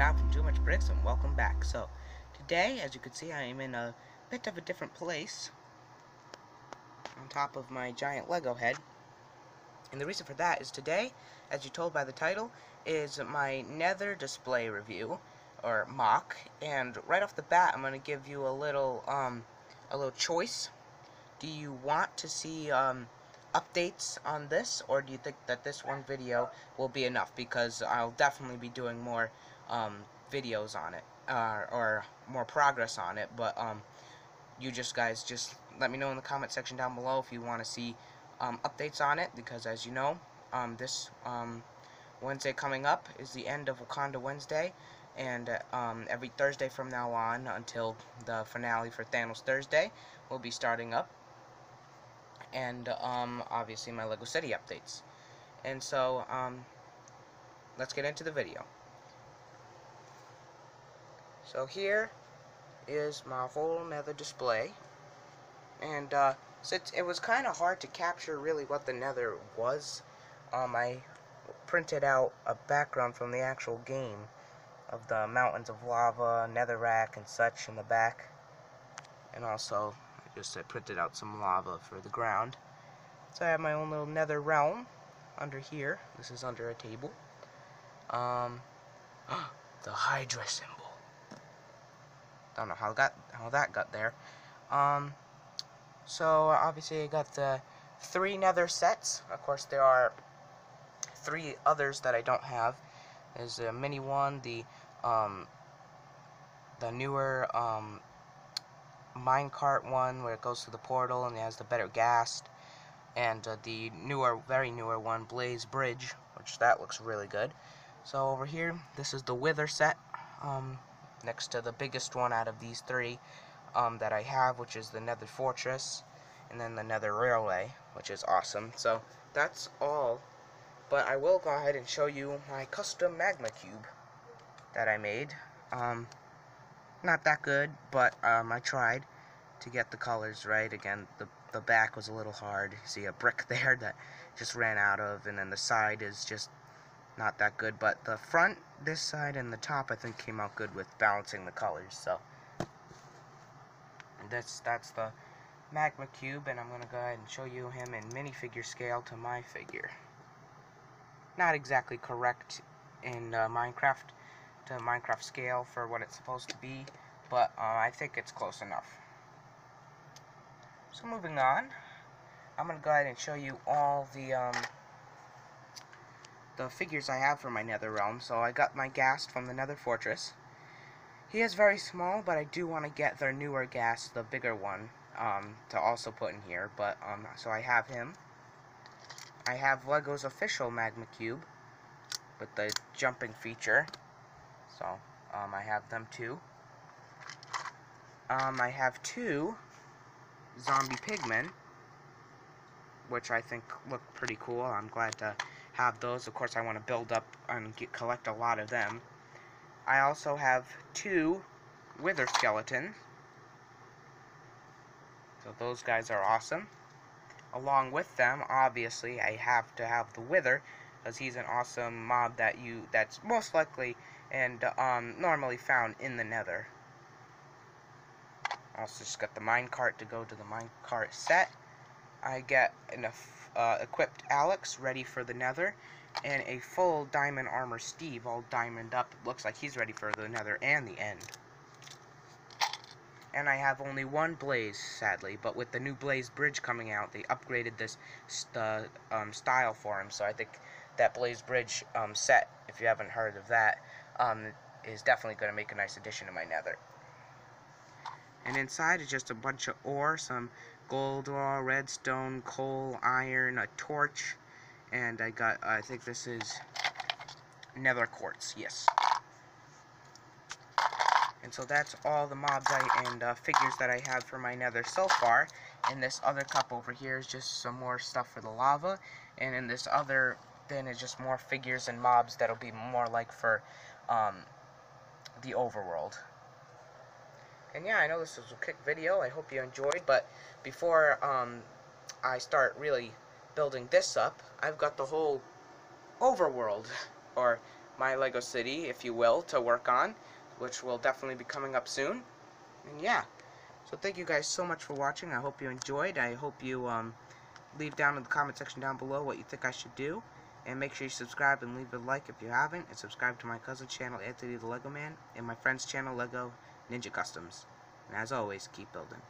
Kyle from Too Much Bricks and welcome back. So, today, as you can see, I am in a bit of a different place on top of my giant Lego head. And the reason for that is today, as you told by the title, is my Nether display review, or MOC, and right off the bat, I'm going to give you a little, um, a little choice. Do you want to see, um, updates on this, or do you think that this one video will be enough? Because I'll definitely be doing more um, videos on it, uh, or more progress on it, but um, you just guys just let me know in the comment section down below if you want to see um, updates on it, because as you know, um, this um, Wednesday coming up is the end of Wakanda Wednesday, and um, every Thursday from now on until the finale for Thanos Thursday will be starting up and um, obviously my LEGO City updates. And so, um, let's get into the video. So here is my whole nether display. And uh, since it was kind of hard to capture really what the nether was, um, I printed out a background from the actual game of the mountains of lava, netherrack, and such in the back. And also I just I printed out some lava for the ground. So I have my own little nether realm under here. This is under a table. Um, the Hydra symbol. I don't know how that how that got there. Um, so obviously I got the three nether sets. Of course there are three others that I don't have. There's a mini one, the um, the newer um, minecart one where it goes to the portal and it has the better ghast and uh, the newer very newer one blaze bridge which that looks really good so over here this is the wither set um, next to the biggest one out of these three um, that I have which is the nether fortress and then the nether railway which is awesome so that's all but I will go ahead and show you my custom magma cube that I made um, not that good, but um, I tried to get the colors right. Again, the, the back was a little hard. You see a brick there that just ran out of, and then the side is just not that good. But the front, this side, and the top, I think came out good with balancing the colors. So that's that's the magma cube, and I'm gonna go ahead and show you him in minifigure scale to my figure. Not exactly correct in uh, Minecraft to Minecraft scale for what it's supposed to be, but uh, I think it's close enough. So moving on, I'm going to go ahead and show you all the um, the figures I have for my Nether Realm. So I got my Ghast from the Nether Fortress. He is very small, but I do want to get their newer Ghast, the bigger one, um, to also put in here. But um, so I have him. I have Lego's official Magma Cube with the jumping feature. So, um, I have them too. Um, I have two zombie pigmen, which I think look pretty cool. I'm glad to have those. Of course, I want to build up and get, collect a lot of them. I also have two wither skeletons. So those guys are awesome. Along with them, obviously, I have to have the wither, because he's an awesome mob that you that's most likely and um, normally found in the nether. Also just got the minecart to go to the minecart set. I get an uh, equipped Alex ready for the nether, and a full diamond armor Steve, all diamond up. It looks like he's ready for the nether and the end. And I have only one Blaze, sadly, but with the new Blaze Bridge coming out, they upgraded this st um, style for him, so I think that Blaze Bridge um, set, if you haven't heard of that, um, is definitely going to make a nice addition to my nether. And inside is just a bunch of ore, some gold ore, redstone, coal, iron, a torch, and I got, I think this is nether quartz, yes. And so that's all the mobs I, and uh, figures that I have for my nether so far. And this other cup over here is just some more stuff for the lava. And in this other bin is just more figures and mobs that'll be more like for um, the overworld. And yeah, I know this was a quick video. I hope you enjoyed. But before um, I start really building this up, I've got the whole overworld, or my Lego City, if you will, to work on, which will definitely be coming up soon. And yeah, so thank you guys so much for watching. I hope you enjoyed. I hope you um, leave down in the comment section down below what you think I should do. And make sure you subscribe and leave a like if you haven't. And subscribe to my cousin's channel, Anthony the Lego Man, and my friend's channel, Lego Ninja Customs. And as always, keep building.